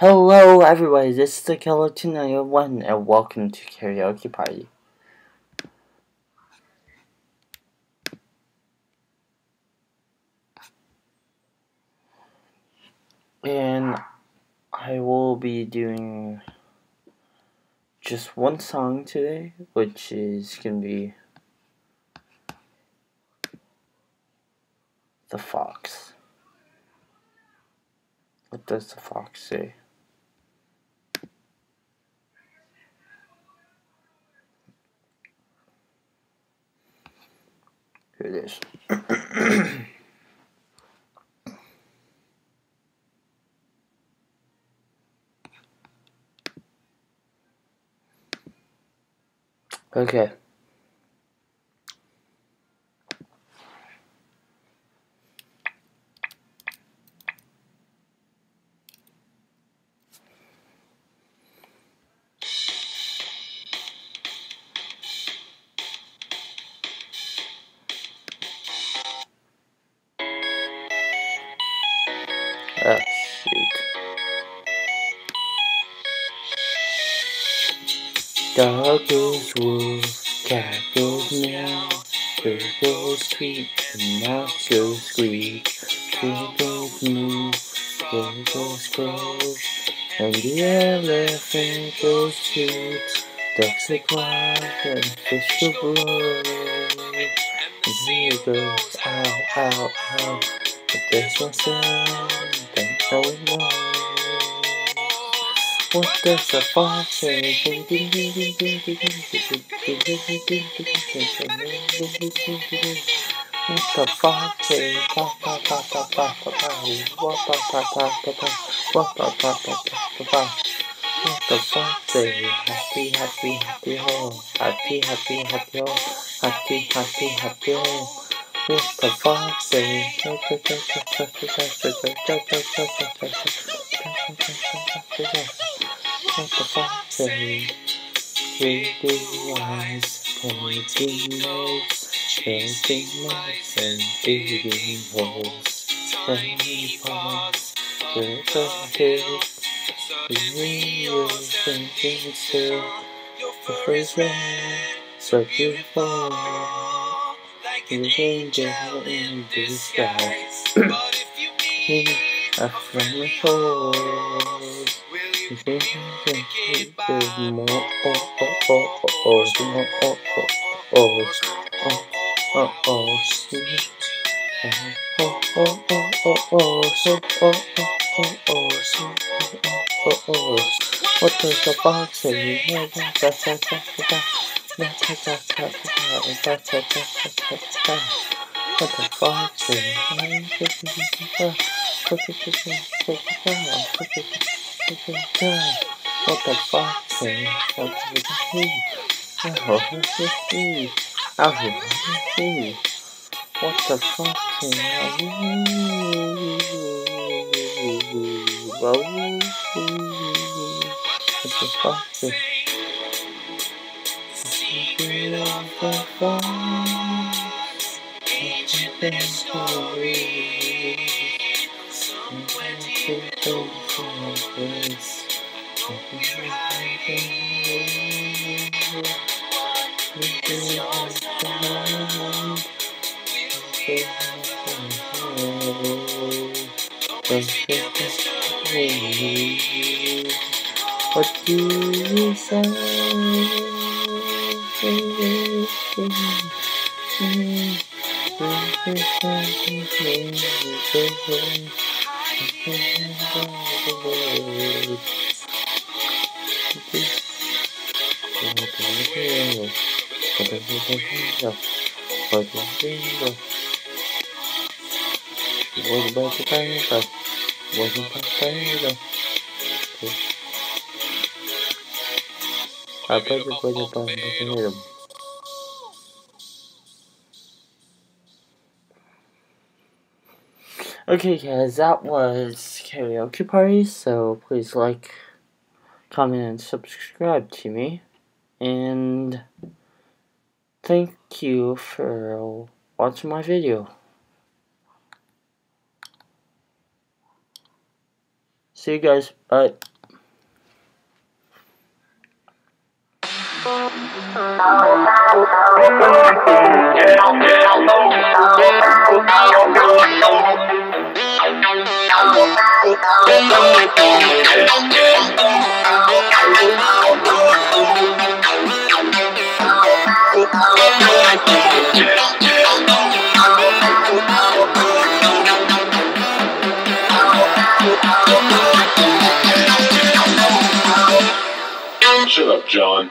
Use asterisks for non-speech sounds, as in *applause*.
Hello everybody, this is the Killer 291 and welcome to Karaoke Party. And I will be doing just one song today, which is going to be The Fox. What does the fox say? Here it is. *clears throat* okay. Dog goes woof, cat goes meow, bird goes tweet, and mouse goes squeak, tree goes moo, bird goes croak, and the elephant goes toot, ducks a quack, and fish go blow, and goes ow, ow, ow, but there's no sound, don't know why. What does the fox say? What the fox say? Pa pa pa pa pa pa pa. What pa pa pa pa pa. What pa pa pa pa pa pa. What the fox say? Happy happy happy ho. Happy happy happy ho. Happy happy happy ho. What the fox say? What the fox say? at the factory. Three big eyes, pointing nose, chasing lights and digging holes. Tiny paws, little hills, real thinking still. The first red, so beautiful, like an angel in disguise. But if you need a friendly hold. What does the box say? What the box say? What the fuck? What the fuck, What the fuck? What the fuck? I hope I can see. I hope I can see. What the fuck, man? What the fuck, What the fuck? What the fox, ancient and story sit down for my place. What do you say? Pode vindo. Vou bater eu Vou juntar carrega. Até depois eu passo no primeiro. Okay guys, that was Karaoke Party, so please like, comment, and subscribe to me. And thank you for watching my video. See you guys. Bye. Oh, Shut up, John.